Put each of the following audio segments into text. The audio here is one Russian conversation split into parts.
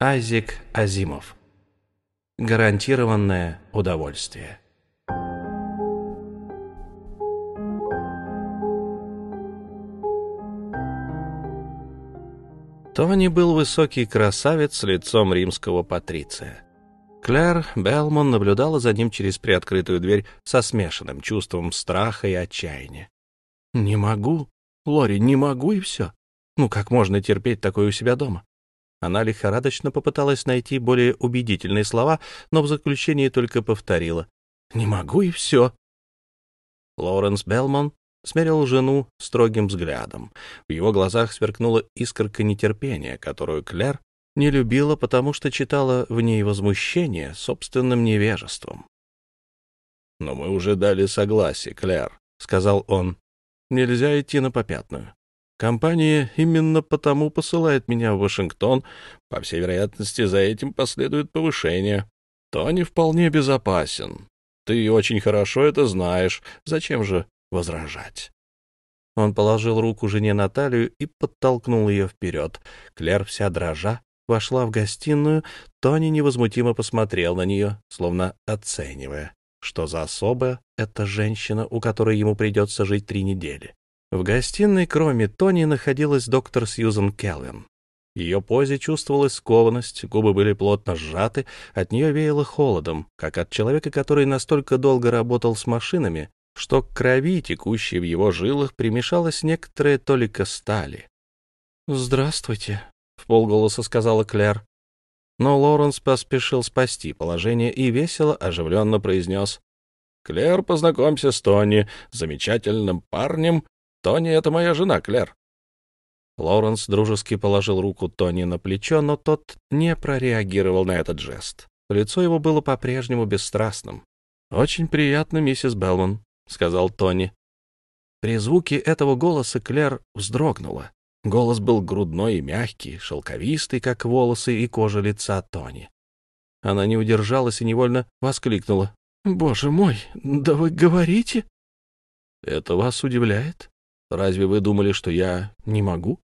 Азик Азимов. Гарантированное удовольствие. Тони был высокий красавец с лицом римского патриция. Клэр Белмон наблюдала за ним через приоткрытую дверь со смешанным чувством страха и отчаяния. «Не могу, Лори, не могу и все. Ну как можно терпеть такое у себя дома?» Она лихорадочно попыталась найти более убедительные слова, но в заключении только повторила. «Не могу и все». Лоуренс Белмон смерил жену строгим взглядом. В его глазах сверкнула искорка нетерпения, которую Клэр не любила, потому что читала в ней возмущение собственным невежеством. «Но мы уже дали согласие, Клэр», — сказал он. «Нельзя идти на попятную. Компания именно потому посылает меня в Вашингтон. По всей вероятности, за этим последует повышение. Тони вполне безопасен. Ты очень хорошо это знаешь. Зачем же возражать?» Он положил руку жене на талию и подтолкнул ее вперед. Клер, вся дрожа, вошла в гостиную. Тони невозмутимо посмотрел на нее, словно оценивая, что за особая эта женщина, у которой ему придется жить три недели. В гостиной, кроме Тони, находилась доктор Сьюзен Келвин. В ее позе чувствовалась скованность, губы были плотно сжаты, от нее веяло холодом, как от человека, который настолько долго работал с машинами, что к крови, текущей в его жилах, примешалась некоторая толика стали. «Здравствуйте», — в полголоса сказала Клэр. Но Лоренс поспешил спасти положение и весело, оживленно произнес. «Клэр, познакомься с Тони, замечательным парнем. Тони — это моя жена, Клэр». Лоренс дружески положил руку Тони на плечо, но тот не прореагировал на этот жест. Лицо его было по-прежнему бесстрастным. «Очень приятно, миссис Белман», — сказал Тони. При звуке этого голоса Клэр вздрогнула. Голос был грудной и мягкий, шелковистый, как волосы и кожа лица Тони. Она не удержалась и невольно воскликнула. «Боже мой, да вы говорите?» «Это вас удивляет? Разве вы думали, что я не могу?»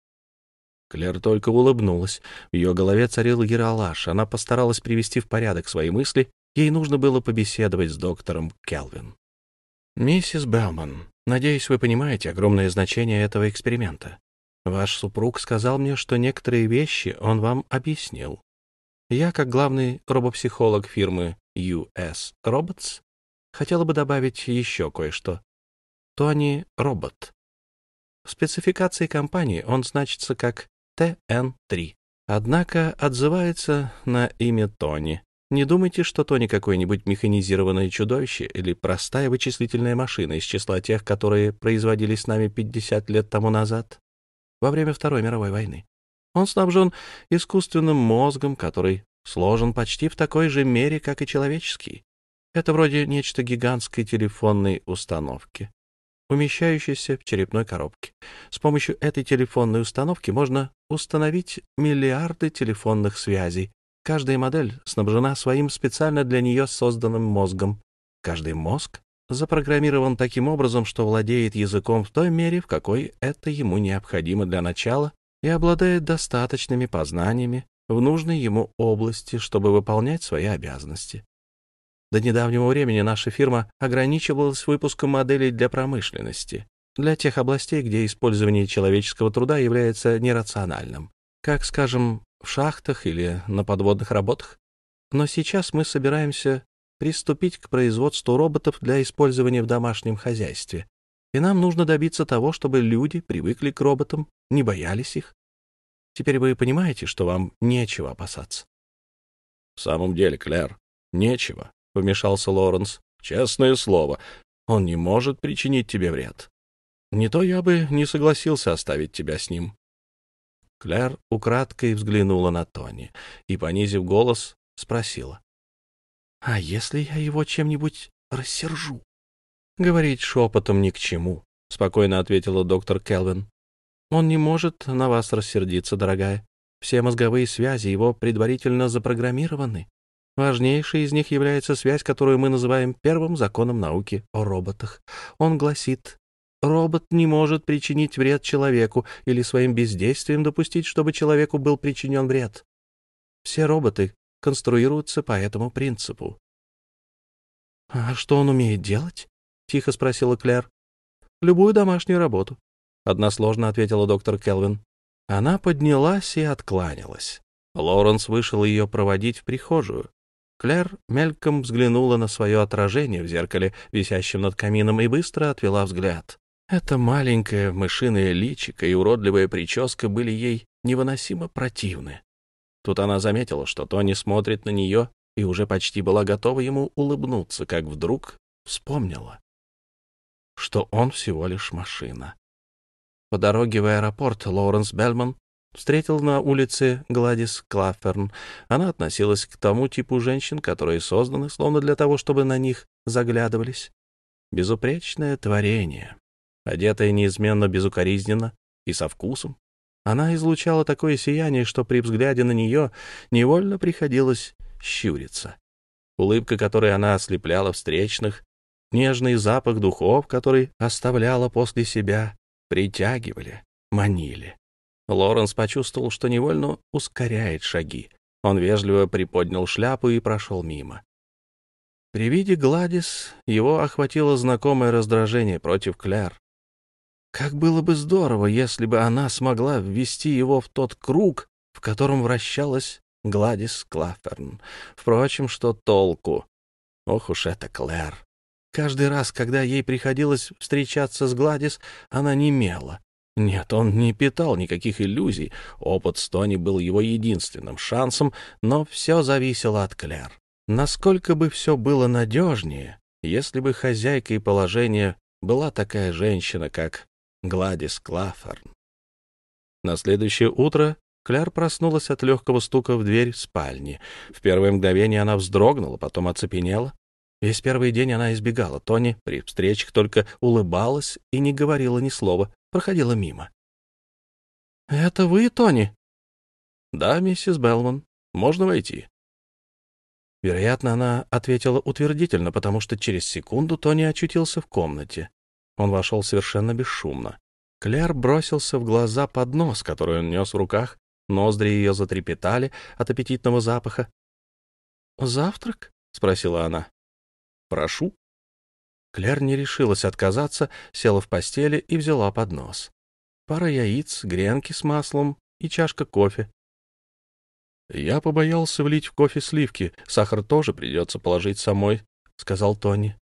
Клэр только улыбнулась. В ее голове царил яролаж. Она постаралась привести в порядок свои мысли. Ей нужно было побеседовать с доктором Келвин. «Миссис Белман, надеюсь, вы понимаете огромное значение этого эксперимента. Ваш супруг сказал мне, что некоторые вещи он вам объяснил. Я, как главный робопсихолог фирмы US Robots, хотела бы добавить еще кое-что. Тони — робот. В спецификации компании он значится как ТН-3, однако отзывается на имя Тони. Не думайте, что Тони какое-нибудь механизированное чудовище или простая вычислительная машина из числа тех, которые производились нами 50 лет тому назад во время Второй мировой войны. Он снабжен искусственным мозгом, который сложен почти в такой же мере, как и человеческий. Это вроде нечто гигантской телефонной установки, умещающейся в черепной коробке. С помощью этой телефонной установки можно установить миллиарды телефонных связей. Каждая модель снабжена своим специально для нее созданным мозгом. Каждый мозг запрограммирован таким образом, что владеет языком в той мере, в какой это ему необходимо для начала, и обладает достаточными познаниями в нужной ему области, чтобы выполнять свои обязанности. До недавнего времени наша фирма ограничивалась выпуском моделей для промышленности, для тех областей, где использование человеческого труда является нерациональным, как, скажем, в шахтах или на подводных работах. Но сейчас мы собираемся приступить к производству роботов для использования в домашнем хозяйстве. И нам нужно добиться того, чтобы люди привыкли к роботам, не боялись их. Теперь вы понимаете, что вам нечего опасаться. — В самом деле, Клэр, нечего, — вмешался Лоренс. — Честное слово, он не может причинить тебе вред. Не то я бы не согласился оставить тебя с ним. Клэр украдкой взглянула на Тони и, понизив голос, спросила. А если я его чем-нибудь рассержу? Говорить шепотом ни к чему, — спокойно ответила доктор Келвин. Он не может на вас рассердиться, дорогая. Все мозговые связи его предварительно запрограммированы. Важнейшей из них является связь, которую мы называем первым законом науки о роботах. Он гласит, робот не может причинить вред человеку или своим бездействием допустить, чтобы человеку был причинен вред. Все роботы конструируются по этому принципу. — А что он умеет делать? — тихо спросила Клэр. — Любую домашнюю работу, — односложно ответила доктор Келвин. Она поднялась и откланялась. Лоуренс вышел ее проводить в прихожую. Клэр мельком взглянула на свое отражение в зеркале, висящем над камином, и быстро отвела взгляд. Это маленькое мышиное личико и уродливая прическа были ей невыносимо противны. Тут она заметила, что Тони смотрит на нее и уже почти была готова ему улыбнуться, как вдруг вспомнила, что он всего лишь машина. По дороге в аэропорт Лоуренс Бельман встретил на улице Гладис Клафферн. Она относилась к тому типу женщин, которые созданы словно для того, чтобы на них заглядывались. Безупречное творение, одетая неизменно безукоризненно и со вкусом. Она излучала такое сияние, что при взгляде на нее невольно приходилось щуриться. Улыбка, которой она ослепляла встречных, нежный запах духов, который оставляла после себя, притягивали, манили. Лоренс почувствовал, что невольно ускоряет шаги. Он вежливо приподнял шляпу и прошел мимо. При виде Гладис его охватило знакомое раздражение против Кляр. Как было бы здорово, если бы она смогла ввести его в тот круг, в котором вращалась Гладис Клафферн. Впрочем, что толку? Ох уж это Клэр. Каждый раз, когда ей приходилось встречаться с Гладис, она немела. Нет, он не питал никаких иллюзий. Опыт с был его единственным шансом, но все зависело от Клэр. Насколько бы все было надежнее, если бы хозяйкой положения была такая женщина, как Гладис Клафферн. На следующее утро Кляр проснулась от легкого стука в дверь спальни. В первое мгновение она вздрогнула, потом оцепенела. Весь первый день она избегала Тони, при встречах только улыбалась и не говорила ни слова, проходила мимо. «Это вы, Тони?» «Да, миссис Белман. Можно войти?» Вероятно, она ответила утвердительно, потому что через секунду Тони очутился в комнате. Он вошел совершенно бесшумно. Клэр бросился в глаза поднос, который он нес в руках, ноздри ее затрепетали от аппетитного запаха. «Завтрак?» — спросила она. «Прошу». Клэр не решилась отказаться, села в постели и взяла поднос. Пара яиц, гренки с маслом и чашка кофе. «Я побоялся влить в кофе сливки, сахар тоже придется положить самой», — сказал Тони.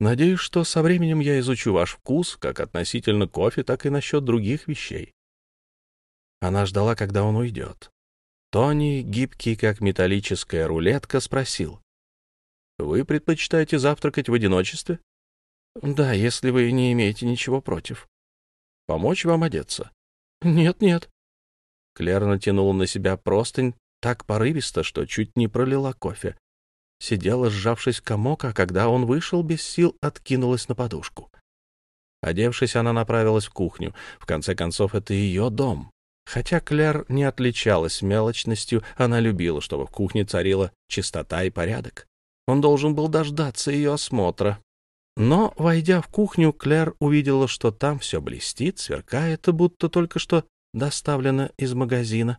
«Надеюсь, что со временем я изучу ваш вкус, как относительно кофе, так и насчет других вещей». Она ждала, когда он уйдет. Тони, гибкий как металлическая рулетка, спросил. Вы предпочитаете завтракать в одиночестве? Да, если вы не имеете ничего против. Помочь вам одеться? Нет, нет. Клэр натянула на себя простынь так порывисто, что чуть не пролила кофе. Сидела, сжавшись комок, а когда он вышел, без сил откинулась на подушку. Одевшись, она направилась в кухню. В конце концов, это ее дом. Хотя Клэр не отличалась мелочностью, она любила, чтобы в кухне царила чистота и порядок. Он должен был дождаться ее осмотра. Но, войдя в кухню, Клэр увидела, что там все блестит, сверкает, будто только что доставлено из магазина.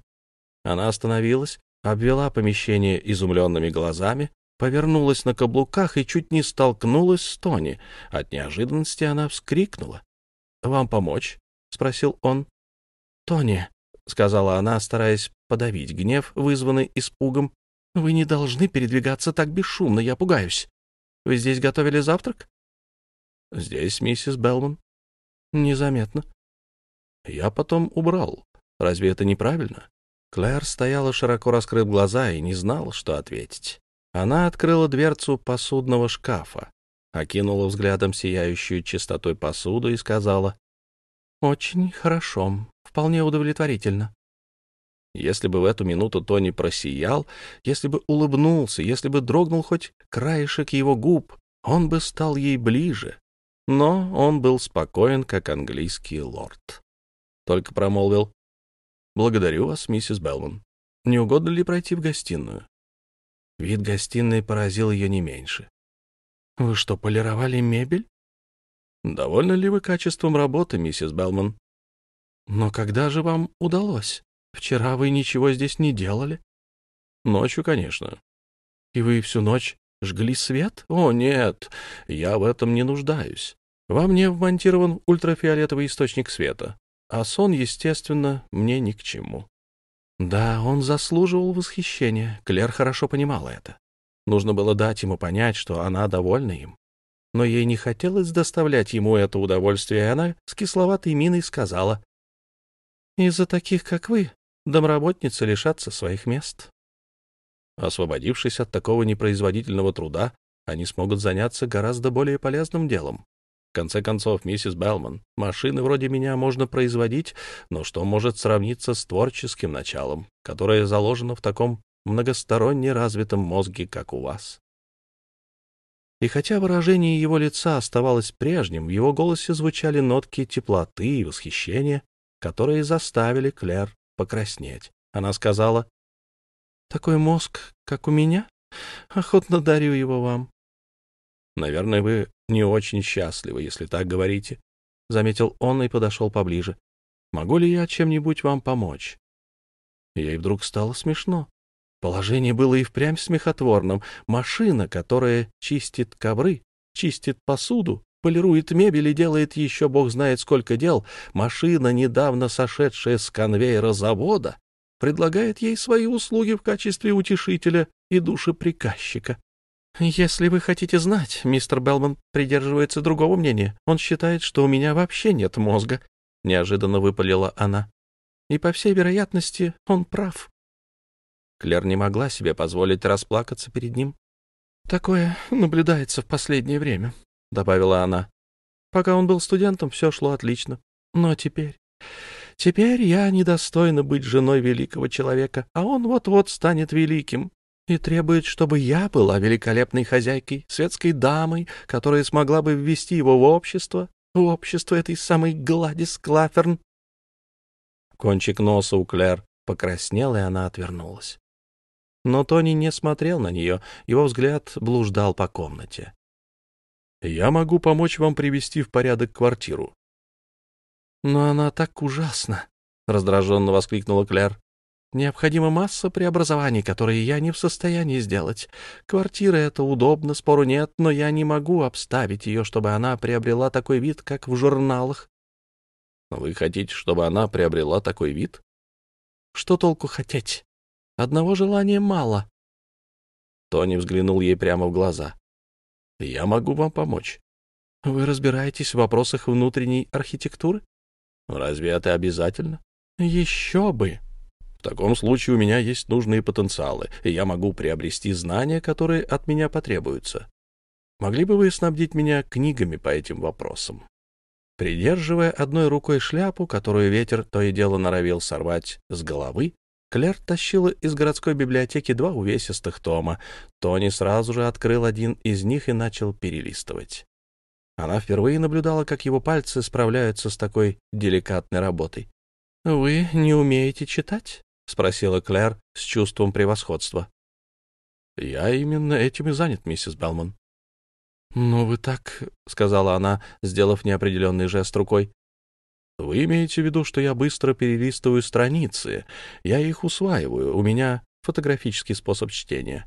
Она остановилась, обвела помещение изумленными глазами, повернулась на каблуках и чуть не столкнулась с Тони. От неожиданности она вскрикнула. «Вам помочь?» — спросил он. «Тони», — сказала она, стараясь подавить гнев, вызванный испугом вы не должны передвигаться так бесшумно, я пугаюсь. Вы здесь готовили завтрак? Здесь, миссис Белман. Незаметно. Я потом убрал. Разве это неправильно? Клэр стояла, широко раскрыв глаза, и не знала, что ответить. Она открыла дверцу посудного шкафа, окинула взглядом сияющую чистотой посуду и сказала, «Очень хорошо, вполне удовлетворительно. Если бы в эту минуту Тони просиял, если бы улыбнулся, если бы дрогнул хоть краешек его губ, он бы стал ей ближе. Но он был спокоен, как английский лорд. Только промолвил «Благодарю вас, миссис Белман. Не угодно ли пройти в гостиную?» Вид гостиной поразил ее не меньше. «Вы что, полировали мебель?» «Довольны ли вы качеством работы, миссис Белман?» «Но когда же вам удалось?» Вчера вы ничего здесь не делали. Ночью, конечно. И вы всю ночь жгли свет? О, нет, я в этом не нуждаюсь. Во мне вмонтирован ультрафиолетовый источник света, а сон, естественно, мне ни к чему. Да, он заслуживал восхищения, Клер хорошо понимала это. Нужно было дать ему понять, что она довольна им. Но ей не хотелось доставлять ему это удовольствие, и она с кисловатой миной сказала, «Из-за таких, как вы, домработницы лишатся своих мест». Освободившись от такого непроизводительного труда, они смогут заняться гораздо более полезным делом. В конце концов, миссис Белман, машины вроде меня можно производить, но что может сравниться с творческим началом, которое заложено в таком многосторонне развитом мозге, как у вас? И хотя выражение его лица оставалось прежним, в его голосе звучали нотки теплоты и восхищения, которые заставили Клэр покраснеть. Она сказала, «Такой мозг, как у меня? Охотно дарю его вам». «Наверное, вы не очень счастливы, если так говорите», — заметил он и подошел поближе. «Могу ли я чем-нибудь вам помочь?» Ей вдруг стало смешно. Положение было и впрямь смехотворным. Машина, которая чистит ковры, чистит посуду, полирует мебель и делает еще бог знает сколько дел, машина, недавно сошедшая с конвейера завода, предлагает ей свои услуги в качестве утешителя и душеприказчика. «Если вы хотите знать, мистер Белман придерживается другого мнения. Он считает, что у меня вообще нет мозга», — неожиданно выпалила она. «И, по всей вероятности, он прав». Клер не могла себе позволить расплакаться перед ним. «Такое наблюдается в последнее время», — добавила она. «Пока он был студентом, все шло отлично. Но теперь... Теперь я недостойна быть женой великого человека, а он вот-вот станет великим и требует, чтобы я была великолепной хозяйкой, светской дамой, которая смогла бы ввести его в общество, в общество этой самой Гладис Клаферн. Кончик носа у Клэр покраснел, и она отвернулась. Но Тони не смотрел на нее, его взгляд блуждал по комнате. «Я могу помочь вам привести в порядок квартиру». «Но она так ужасна!» — раздраженно воскликнула Клэр. Необходима масса преобразований, которые я не в состоянии сделать. Квартира — это удобно, спору нет, но я не могу обставить ее, чтобы она приобрела такой вид, как в журналах. Вы хотите, чтобы она приобрела такой вид? Что толку хотеть? Одного желания мало. Тони взглянул ей прямо в глаза. Я могу вам помочь. Вы разбираетесь в вопросах внутренней архитектуры? Разве это обязательно? Еще бы! В таком случае у меня есть нужные потенциалы, и я могу приобрести знания, которые от меня потребуются. Могли бы вы снабдить меня книгами по этим вопросам? Придерживая одной рукой шляпу, которую ветер то и дело норовил сорвать с головы, Клер тащила из городской библиотеки два увесистых тома. Тони сразу же открыл один из них и начал перелистывать. Она впервые наблюдала, как его пальцы справляются с такой деликатной работой. «Вы не умеете читать?» — спросила Клэр с чувством превосходства. «Я именно этим и занят, миссис Белман». «Ну, вы так...» — сказала она, сделав неопределенный жест рукой. «Вы имеете в виду, что я быстро перелистываю страницы. Я их усваиваю. У меня фотографический способ чтения».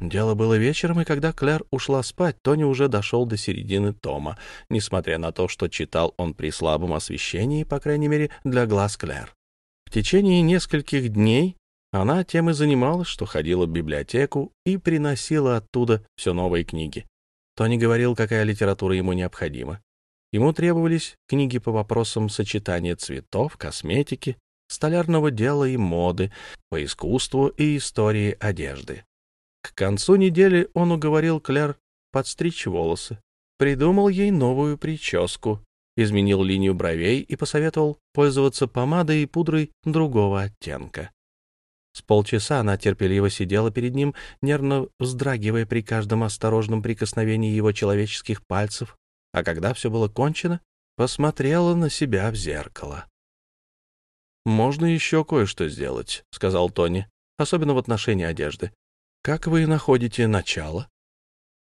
Дело было вечером, и когда Клэр ушла спать, Тони уже дошел до середины тома, несмотря на то, что читал он при слабом освещении, по крайней мере, для глаз Клэр течение нескольких дней она тем и занималась, что ходила в библиотеку и приносила оттуда все новые книги. Тони говорил, какая литература ему необходима. Ему требовались книги по вопросам сочетания цветов, косметики, столярного дела и моды, по искусству и истории одежды. К концу недели он уговорил Клэр подстричь волосы, придумал ей новую прическу, изменил линию бровей и посоветовал пользоваться помадой и пудрой другого оттенка. С полчаса она терпеливо сидела перед ним, нервно вздрагивая при каждом осторожном прикосновении его человеческих пальцев, а когда все было кончено, посмотрела на себя в зеркало. «Можно еще кое-что сделать», — сказал Тони, особенно в отношении одежды. «Как вы находите начало?»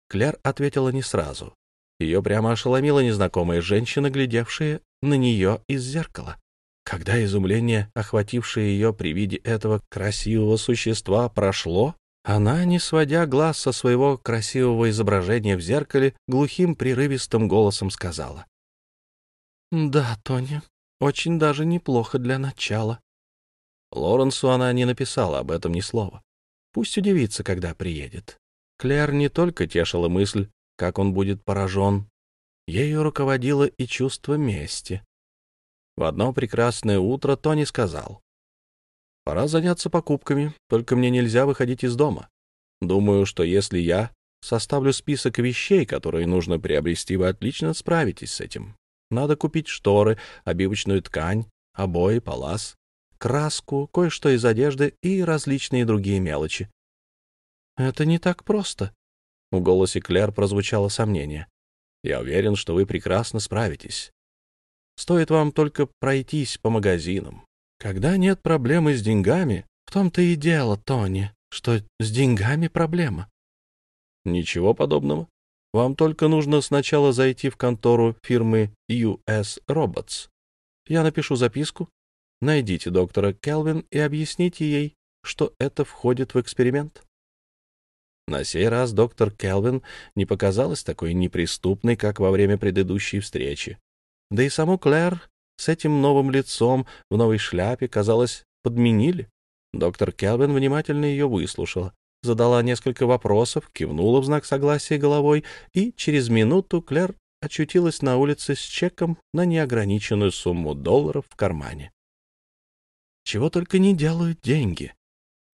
Клер ответила не сразу. Ее прямо ошеломила незнакомая женщина, глядевшая на нее из зеркала. Когда изумление, охватившее ее при виде этого красивого существа, прошло, она, не сводя глаз со своего красивого изображения в зеркале, глухим прерывистым голосом сказала. «Да, Тони, очень даже неплохо для начала». Лоренсу она не написала об этом ни слова. Пусть удивится, когда приедет. Клэр не только тешила мысль, как он будет поражен, ею руководило и чувство мести. В одно прекрасное утро Тони сказал, Пора заняться покупками, только мне нельзя выходить из дома. Думаю, что если я составлю список вещей, которые нужно приобрести, вы отлично справитесь с этим. Надо купить шторы, обивочную ткань, обои, палас, краску, кое-что из одежды и различные другие мелочи. Это не так просто. В голосе Клэр прозвучало сомнение. Я уверен, что вы прекрасно справитесь. Стоит вам только пройтись по магазинам, когда нет проблемы с деньгами, в том-то и дело, Тони, что с деньгами проблема. Ничего подобного. Вам только нужно сначала зайти в контору фирмы US Robots. Я напишу записку. Найдите доктора Келвин и объясните ей, что это входит в эксперимент. На сей раз доктор Келвин не показалась такой неприступной, как во время предыдущей встречи. Да и саму Клэр с этим новым лицом в новой шляпе, казалось, подменили. Доктор Келвин внимательно ее выслушала, задала несколько вопросов, кивнула в знак согласия головой, и через минуту Клэр очутилась на улице с чеком на неограниченную сумму долларов в кармане. Чего только не делают деньги.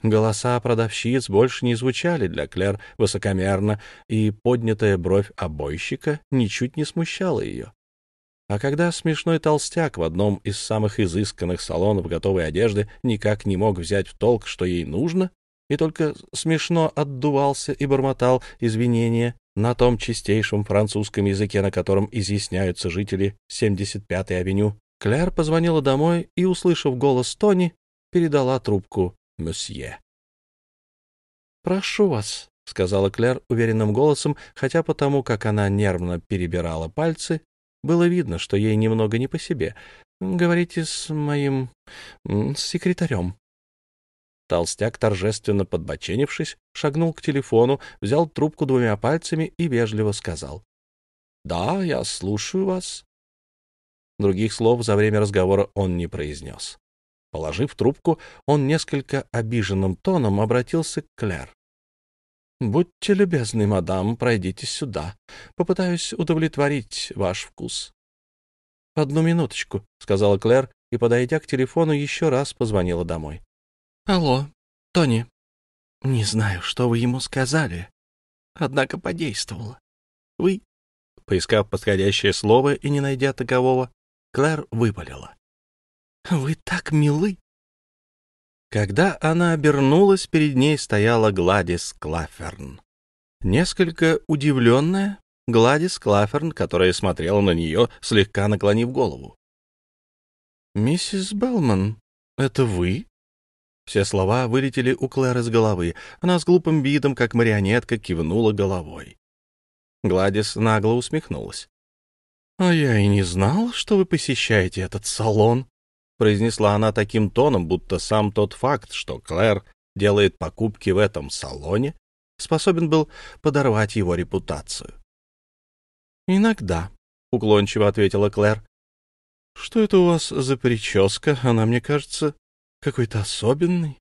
Голоса продавщиц больше не звучали для Клэр высокомерно, и поднятая бровь обойщика ничуть не смущала ее. А когда смешной толстяк в одном из самых изысканных салонов готовой одежды никак не мог взять в толк, что ей нужно, и только смешно отдувался и бормотал извинения на том чистейшем французском языке, на котором изъясняются жители 75-й авеню, Кляр позвонила домой и, услышав голос Тони, передала трубку «Мсье». «Прошу вас», — сказала Кляр уверенным голосом, хотя потому, как она нервно перебирала пальцы, было видно, что ей немного не по себе. «Говорите с моим... с секретарем». Толстяк, торжественно подбоченившись, шагнул к телефону, взял трубку двумя пальцами и вежливо сказал. «Да, я слушаю вас». Других слов за время разговора он не произнес. Положив трубку, он несколько обиженным тоном обратился к Клэр. «Будьте любезны, мадам, пройдите сюда. Попытаюсь удовлетворить ваш вкус». «Одну минуточку», — сказала Клэр, и, подойдя к телефону, еще раз позвонила домой. «Алло, Тони. Не знаю, что вы ему сказали, однако подействовало. Вы...» Поискав подходящее слово и не найдя такового, Клэр выпалила. «Вы так милы!» Когда она обернулась, перед ней стояла Гладис Клаферн. Несколько удивленная Гладис Клаферн, которая смотрела на нее, слегка наклонив голову. «Миссис Белман, это вы?» Все слова вылетели у Клэр из головы. Она с глупым видом, как марионетка, кивнула головой. Гладис нагло усмехнулась. «А я и не знал, что вы посещаете этот салон», произнесла она таким тоном, будто сам тот факт, что Клэр делает покупки в этом салоне, способен был подорвать его репутацию. «Иногда», — уклончиво ответила Клэр. «Что это у вас за прическа? Она, мне кажется, какой-то особенный.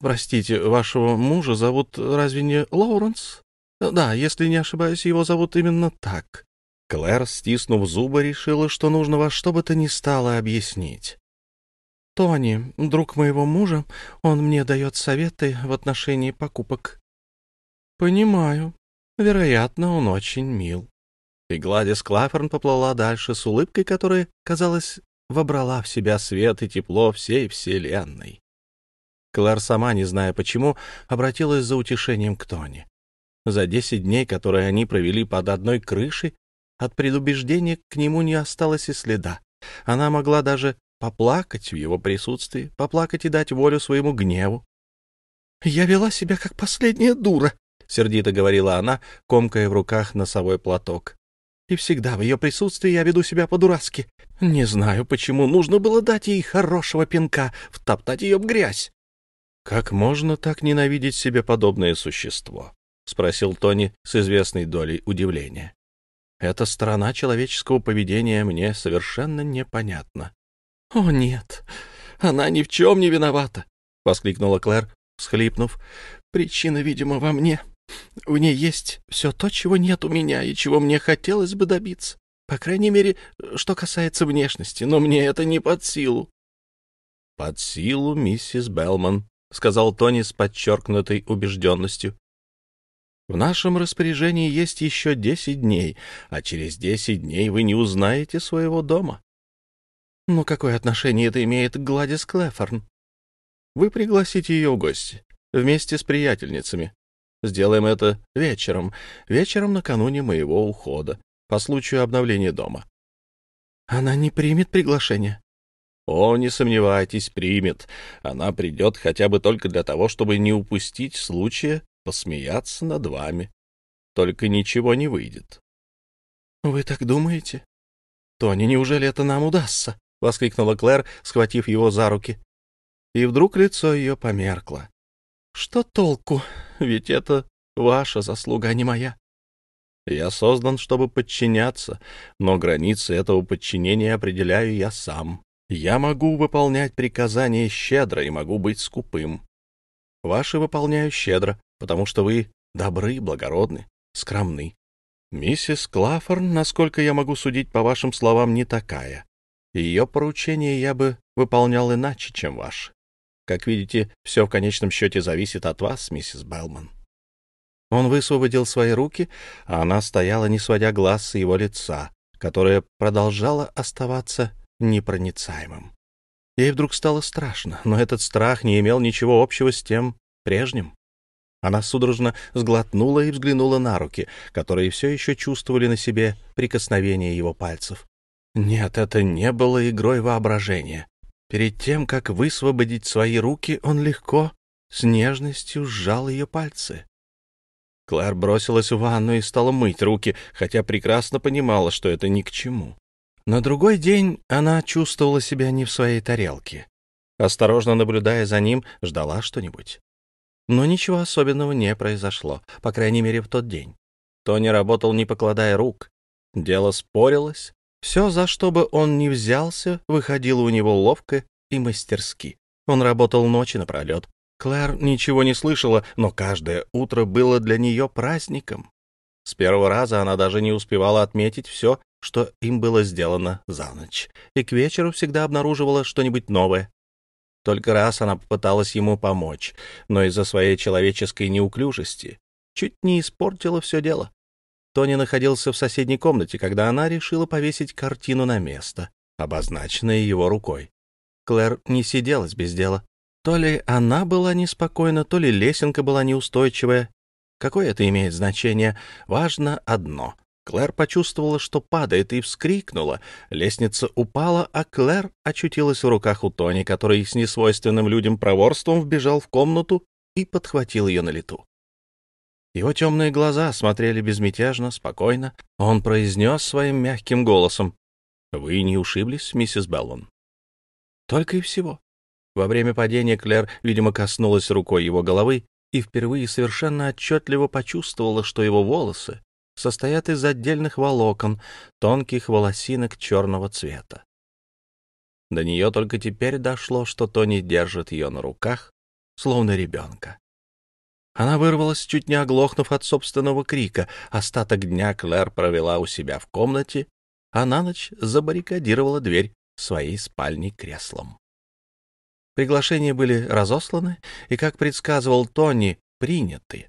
Простите, вашего мужа зовут разве не Лоуренс? Да, если не ошибаюсь, его зовут именно так». Клэр, стиснув зубы, решила, что нужно во что бы то ни стало объяснить. Тони, друг моего мужа, он мне дает советы в отношении покупок. Понимаю. Вероятно, он очень мил. И Гладис Клаферн поплыла дальше с улыбкой, которая, казалось, вобрала в себя свет и тепло всей вселенной. Клэр, сама не зная почему, обратилась за утешением к Тони. За десять дней, которые они провели под одной крышей, от предубеждения к нему не осталось и следа. Она могла даже поплакать в его присутствии, поплакать и дать волю своему гневу. «Я вела себя как последняя дура», — сердито говорила она, комкая в руках носовой платок. и всегда в ее присутствии я веду себя по-дурацки. Не знаю, почему нужно было дать ей хорошего пинка, втоптать ее в грязь. «Как можно так ненавидеть себе подобное существо?» — спросил Тони с известной долей удивления. «Эта сторона человеческого поведения мне совершенно непонятна». «О, нет, она ни в чем не виновата!» — воскликнула Клэр, всхлипнув. «Причина, видимо, во мне. В ней есть все то, чего нет у меня и чего мне хотелось бы добиться. По крайней мере, что касается внешности, но мне это не под силу». «Под силу, миссис Белман», — сказал Тони с подчеркнутой убежденностью. «В нашем распоряжении есть еще десять дней, а через десять дней вы не узнаете своего дома». «Ну, какое отношение это имеет к Гладис Клэфорн?» «Вы пригласите ее в гости, вместе с приятельницами. Сделаем это вечером, вечером накануне моего ухода, по случаю обновления дома». «Она не примет приглашение?» О, не сомневайтесь, примет. Она придет хотя бы только для того, чтобы не упустить случая посмеяться над вами. Только ничего не выйдет. — Вы так думаете? — Тони, неужели это нам удастся? — воскликнула Клэр, схватив его за руки. И вдруг лицо ее померкло. — Что толку? Ведь это ваша заслуга, а не моя. Я создан, чтобы подчиняться, но границы этого подчинения определяю я сам. Я могу выполнять приказания щедро и могу быть скупым. Ваши выполняю щедро, потому что вы добры, благородны, скромны. Миссис Клаффорн, насколько я могу судить по вашим словам, не такая. Ее поручение я бы выполнял иначе, чем ваше. Как видите, все в конечном счете зависит от вас, миссис Белман. Он высвободил свои руки, а она стояла, не сводя глаз с его лица, которое продолжало оставаться непроницаемым. Ей вдруг стало страшно, но этот страх не имел ничего общего с тем прежним. Она судорожно сглотнула и взглянула на руки, которые все еще чувствовали на себе прикосновение его пальцев. Нет, это не было игрой воображения. Перед тем, как высвободить свои руки, он легко, с нежностью сжал ее пальцы. Клэр бросилась в ванну и стала мыть руки, хотя прекрасно понимала, что это ни к чему. На другой день она чувствовала себя не в своей тарелке. Осторожно наблюдая за ним, ждала что-нибудь. Но ничего особенного не произошло, по крайней мере, в тот день. Тони работал, не покладая рук. Дело спорилось. Все, за что бы он ни взялся, выходило у него ловко и мастерски. Он работал ночи напролет. Клэр ничего не слышала, но каждое утро было для нее праздником. С первого раза она даже не успевала отметить все, что им было сделано за ночь, и к вечеру всегда обнаруживала что-нибудь новое. Только раз она попыталась ему помочь, но из-за своей человеческой неуклюжести чуть не испортила все дело. Тони находился в соседней комнате, когда она решила повесить картину на место, обозначенное его рукой. Клэр не сиделась без дела. То ли она была неспокойна, то ли лесенка была неустойчивая. Какое это имеет значение? Важно одно Клэр почувствовала, что падает, и вскрикнула. Лестница упала, а Клэр очутилась в руках у Тони, который с несвойственным людям проворством вбежал в комнату и подхватил ее на лету. Его темные глаза смотрели безмятежно, спокойно. Он произнес своим мягким голосом. «Вы не ушиблись, миссис Беллон?» «Только и всего». Во время падения Клэр, видимо, коснулась рукой его головы и впервые совершенно отчетливо почувствовала, что его волосы состоят из отдельных волокон, тонких волосинок черного цвета. До нее только теперь дошло, что Тони держит ее на руках, словно ребенка. Она вырвалась, чуть не оглохнув от собственного крика. Остаток дня Клэр провела у себя в комнате, а на ночь забаррикадировала дверь своей спальни креслом. Приглашения были разосланы и, как предсказывал Тони, приняты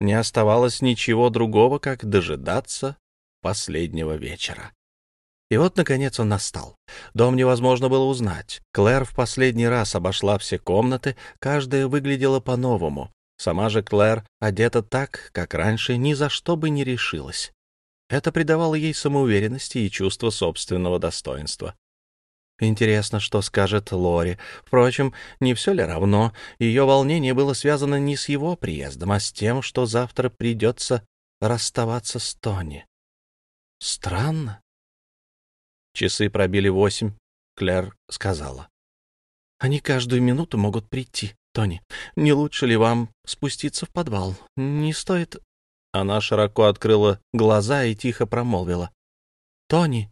не оставалось ничего другого, как дожидаться последнего вечера. И вот, наконец, он настал. Дом невозможно было узнать. Клэр в последний раз обошла все комнаты, каждая выглядела по-новому. Сама же Клэр одета так, как раньше, ни за что бы не решилась. Это придавало ей самоуверенности и чувство собственного достоинства. Интересно, что скажет Лори. Впрочем, не все ли равно? Ее волнение было связано не с его приездом, а с тем, что завтра придется расставаться с Тони. Странно. Часы пробили восемь. Клэр сказала. Они каждую минуту могут прийти. Тони, не лучше ли вам спуститься в подвал? Не стоит...» Она широко открыла глаза и тихо промолвила. «Тони!»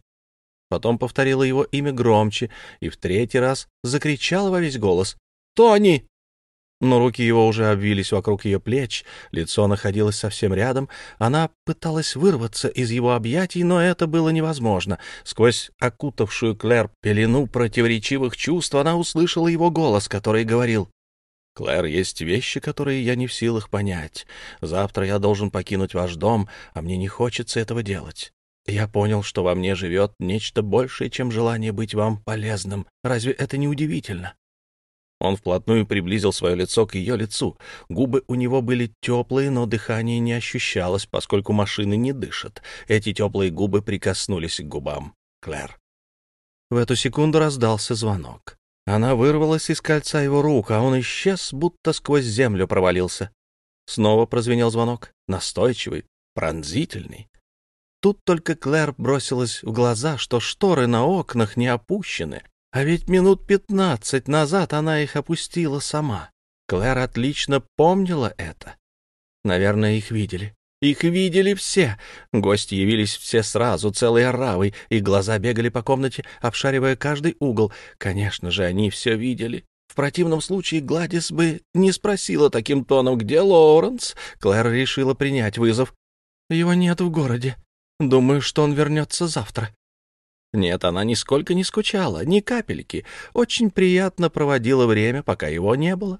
Потом повторила его имя громче и в третий раз закричала во весь голос. «Тони!» Но руки его уже обвились вокруг ее плеч, лицо находилось совсем рядом. Она пыталась вырваться из его объятий, но это было невозможно. Сквозь окутавшую Клэр пелену противоречивых чувств она услышала его голос, который говорил «Клэр, есть вещи, которые я не в силах понять. Завтра я должен покинуть ваш дом, а мне не хочется этого делать. Я понял, что во мне живет нечто большее, чем желание быть вам полезным. Разве это не удивительно?» Он вплотную приблизил свое лицо к ее лицу. Губы у него были теплые, но дыхание не ощущалось, поскольку машины не дышат. Эти теплые губы прикоснулись к губам Клэр. В эту секунду раздался звонок. Она вырвалась из кольца его рук, а он исчез, будто сквозь землю провалился. Снова прозвенел звонок, настойчивый, пронзительный. Тут только Клэр бросилась в глаза, что шторы на окнах не опущены, а ведь минут пятнадцать назад она их опустила сама. Клэр отлично помнила это. Наверное, их видели. Их видели все. Гости явились все сразу, целой оравой, и глаза бегали по комнате, обшаривая каждый угол. Конечно же, они все видели. В противном случае Гладис бы не спросила таким тоном, где Лоуренс. Клэр решила принять вызов. Его нет в городе. Думаю, что он вернется завтра. Нет, она нисколько не скучала, ни капельки. Очень приятно проводила время, пока его не было.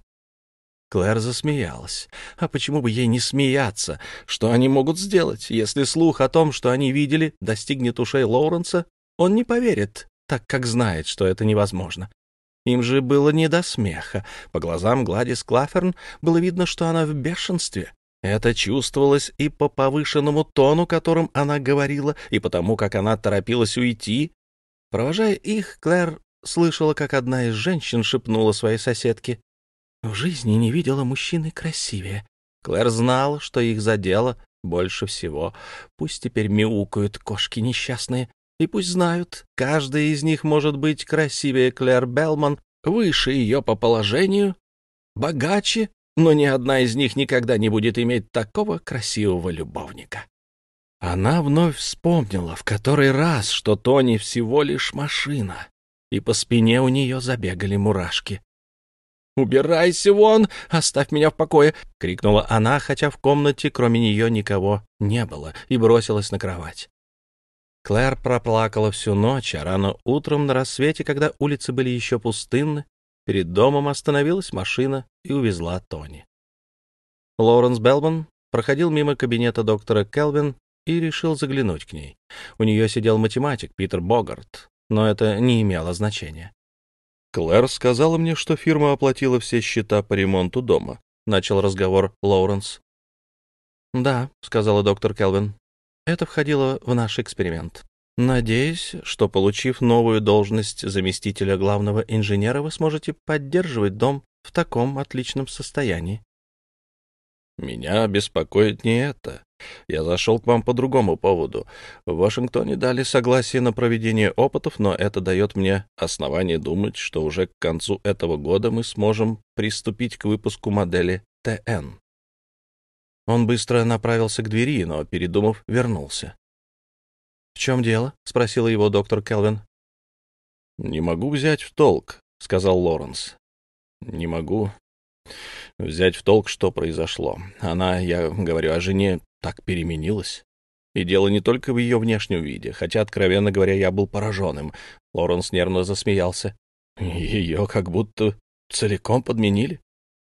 Клэр засмеялась. А почему бы ей не смеяться? Что они могут сделать, если слух о том, что они видели, достигнет ушей Лоуренса? Он не поверит, так как знает, что это невозможно. Им же было не до смеха. По глазам Гладис Клаферн было видно, что она в бешенстве. Это чувствовалось и по повышенному тону, которым она говорила, и потому, как она торопилась уйти. Провожая их, Клэр слышала, как одна из женщин шепнула своей соседке. «В жизни не видела мужчины красивее». Клэр знала, что их задело больше всего. Пусть теперь мяукают кошки несчастные, и пусть знают, каждая из них может быть красивее Клэр Белман, выше ее по положению, богаче но ни одна из них никогда не будет иметь такого красивого любовника. Она вновь вспомнила в который раз, что Тони всего лишь машина, и по спине у нее забегали мурашки. «Убирайся вон! Оставь меня в покое!» — крикнула она, хотя в комнате кроме нее никого не было, и бросилась на кровать. Клэр проплакала всю ночь, а рано утром на рассвете, когда улицы были еще пустынны, Перед домом остановилась машина и увезла Тони. Лоуренс Белман проходил мимо кабинета доктора Келвин и решил заглянуть к ней. У нее сидел математик Питер Богарт, но это не имело значения. «Клэр сказала мне, что фирма оплатила все счета по ремонту дома», — начал разговор Лоуренс. «Да», — сказала доктор Келвин, — «это входило в наш эксперимент. Надеюсь, что, получив новую должность заместителя главного инженера, вы сможете поддерживать дом в таком отличном состоянии. Меня беспокоит не это. Я зашел к вам по другому поводу. В Вашингтоне дали согласие на проведение опытов, но это дает мне основание думать, что уже к концу этого года мы сможем приступить к выпуску модели ТН. Он быстро направился к двери, но, передумав, вернулся. «В чем дело?» — спросила его доктор Келвин. «Не могу взять в толк», — сказал Лоренс. «Не могу взять в толк, что произошло. Она, я говорю о жене, так переменилась. И дело не только в ее внешнем виде, хотя, откровенно говоря, я был пораженным. Лоренс нервно засмеялся. Ее как будто целиком подменили.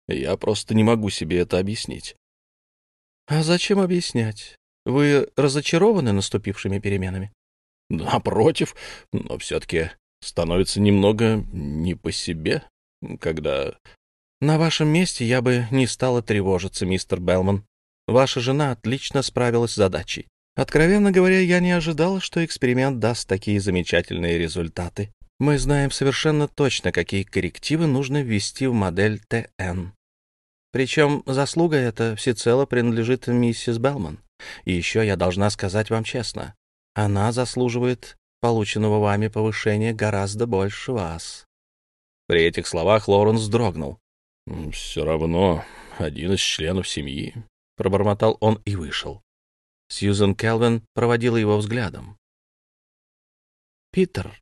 Я просто не могу себе это объяснить. — А зачем объяснять? Вы разочарованы наступившими переменами? Напротив, но все-таки становится немного не по себе, когда... На вашем месте я бы не стала тревожиться, мистер Белман. Ваша жена отлично справилась с задачей. Откровенно говоря, я не ожидала, что эксперимент даст такие замечательные результаты. Мы знаем совершенно точно, какие коррективы нужно ввести в модель ТН. Причем заслуга эта всецело принадлежит миссис Белман. И еще я должна сказать вам честно, Она заслуживает полученного вами повышения гораздо больше вас. При этих словах Лоренс вздрогнул. «Все равно один из членов семьи», — пробормотал он и вышел. Сьюзен Келвин проводила его взглядом. «Питер,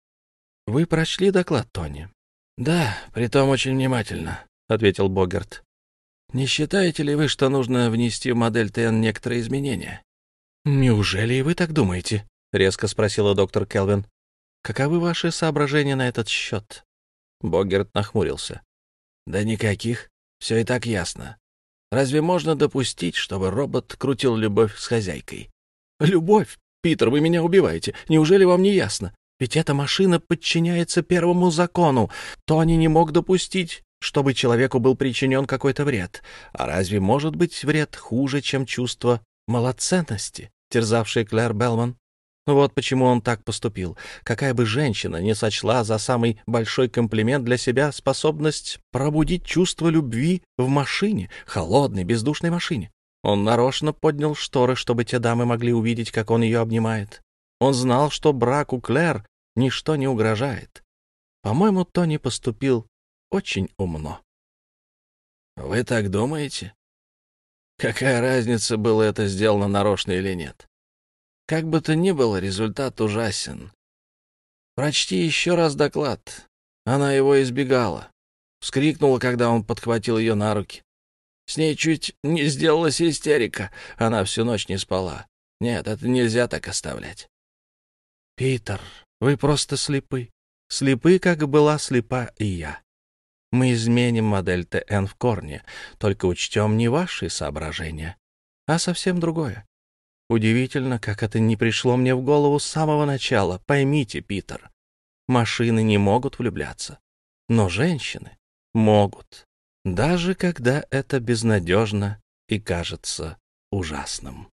вы прочли доклад Тони?» «Да, притом очень внимательно», — ответил Богерт. «Не считаете ли вы, что нужно внести в модель ТН некоторые изменения?» «Неужели и вы так думаете?» — резко спросила доктор Келвин. «Каковы ваши соображения на этот счет?» Богерт нахмурился. «Да никаких. Все и так ясно. Разве можно допустить, чтобы робот крутил любовь с хозяйкой?» «Любовь? Питер, вы меня убиваете. Неужели вам не ясно? Ведь эта машина подчиняется первому закону. Тони не мог допустить, чтобы человеку был причинен какой-то вред. А разве может быть вред хуже, чем чувство малоценности, терзавшее Клэр Белман? Вот почему он так поступил. Какая бы женщина не сочла за самый большой комплимент для себя способность пробудить чувство любви в машине, холодной, бездушной машине. Он нарочно поднял шторы, чтобы те дамы могли увидеть, как он ее обнимает. Он знал, что браку Клэр ничто не угрожает. По-моему, Тони поступил очень умно. «Вы так думаете? Какая разница, было это сделано нарочно или нет? Как бы то ни было, результат ужасен. Прочти еще раз доклад. Она его избегала. Вскрикнула, когда он подхватил ее на руки. С ней чуть не сделалась истерика. Она всю ночь не спала. Нет, это нельзя так оставлять. «Питер, вы просто слепы. Слепы, как была слепа и я. Мы изменим модель ТН в корне, только учтем не ваши соображения, а совсем другое. Удивительно, как это не пришло мне в голову с самого начала. Поймите, Питер, машины не могут влюбляться, но женщины могут, даже когда это безнадежно и кажется ужасным.